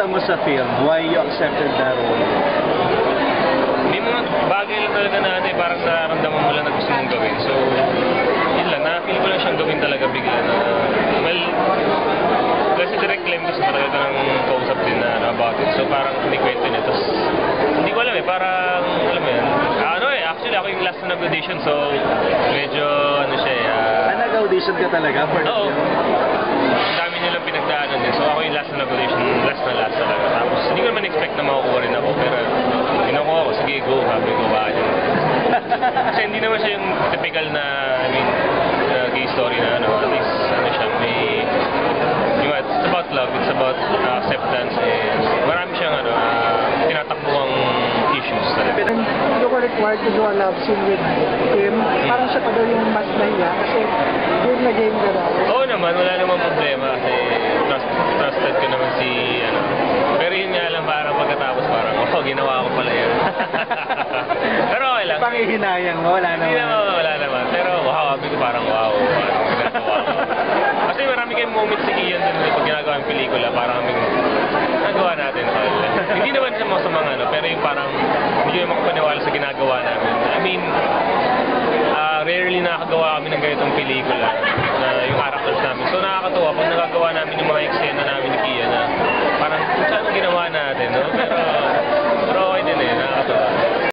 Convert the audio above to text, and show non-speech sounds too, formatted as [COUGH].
nakita mo sa film? Why you accepted that role? May mga bagay lang talaga na ano, eh, parang nararamdaman mo lang na gusto mong gawin. So, yun lang, na-feel ko lang siyang gawin talaga bigla na, well, kasi direct claim gusto talaga ko ng kausap din na ano, about it. So, parang kinikwento niya. Tapos, hindi ko alam eh, parang, alam mo yan, ano eh, actually ako yung last na nag-audition, so, medyo, ano siya eh, ah, Ah, nag-audition ka talaga for the Oo. film? Ang dami nilang pinagdaanan din. So ako yung last na nag-audition, last na last talaga. Tapos hindi ko naman expect na makukuha rin ako. Pero kinukuha ko, sige go, sabi ko ba yun. Kasi hindi naman siya yung typical na, I mean, uh, gay story na ano, at least ano siya, may, yung, it's about love, it's about uh, acceptance, and marami siyang ano, uh, tinatakbuhang issues talaga. When you were required to do a love scene with him, parang siya pa daw yung mas nahiya kasi game na game ka daw. Oo naman, wala namang problema kasi trust, trusted ko naman si ano. Pero yun nga lang parang pagkatapos parang, [LAUGHS] oh, ginawa ko pala yun. [LAUGHS] Pero okay lang. Pangihinayang mo, wala Hindi naman. naman, wala naman. Pero wow, sabi ko parang wow. Ginagawa ko. Kasi marami kayong moments si Ian dun pag ginagawa yung pelikula, parang kaming nagawa natin. tol. hindi naman sa mga mga ano, pero yung parang hindi kayo makapaniwala sa ginagawa namin. I mean, ah rarely nakakagawa kami ng ganitong pelikula.